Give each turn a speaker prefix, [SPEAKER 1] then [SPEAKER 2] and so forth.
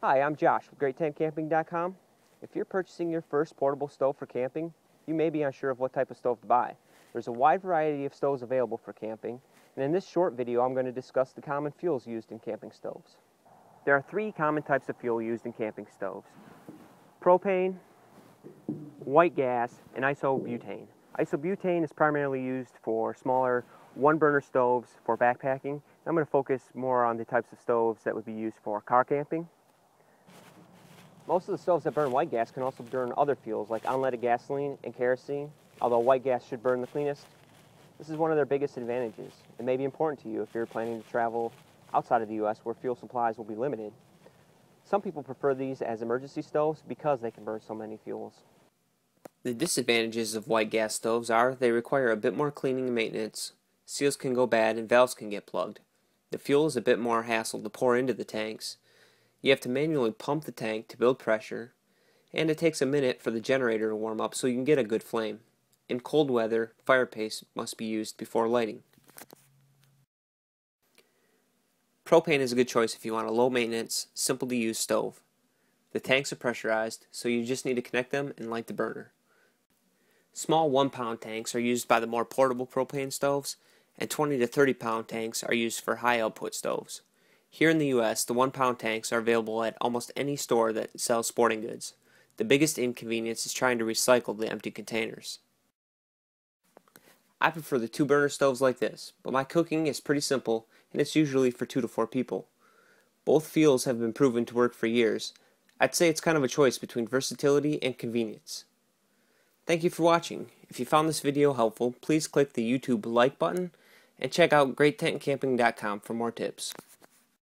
[SPEAKER 1] Hi, I'm Josh with GreatTentCamping.com. If you're purchasing your first portable stove for camping, you may be unsure of what type of stove to buy. There's a wide variety of stoves available for camping, and in this short video I'm going to discuss the common fuels used in camping stoves. There are three common types of fuel used in camping stoves. Propane, white gas, and isobutane. Isobutane is primarily used for smaller one-burner stoves for backpacking. I'm going to focus more on the types of stoves that would be used for car camping. Most of the stoves that burn white gas can also burn other fuels like unleaded gasoline and kerosene, although white gas should burn the cleanest. This is one of their biggest advantages. It may be important to you if you're planning to travel outside of the U.S. where fuel supplies will be limited. Some people prefer these as emergency stoves because they can burn so many fuels.
[SPEAKER 2] The disadvantages of white gas stoves are they require a bit more cleaning and maintenance, seals can go bad, and valves can get plugged. The fuel is a bit more hassle to pour into the tanks. You have to manually pump the tank to build pressure, and it takes a minute for the generator to warm up so you can get a good flame. In cold weather, fire paste must be used before lighting. Propane is a good choice if you want a low maintenance, simple to use stove. The tanks are pressurized, so you just need to connect them and light the burner. Small 1 pound tanks are used by the more portable propane stoves, and 20 to 30 pound tanks are used for high output stoves. Here in the US, the 1 pound tanks are available at almost any store that sells sporting goods. The biggest inconvenience is trying to recycle the empty containers. I prefer the two burner stoves like this, but my cooking is pretty simple and it's usually for 2 to 4 people. Both fuels have been proven to work for years. I'd say it's kind of a choice between versatility and convenience. Thank you for watching. If you found this video helpful, please click the YouTube like button and check out greattentcamping.com for more tips.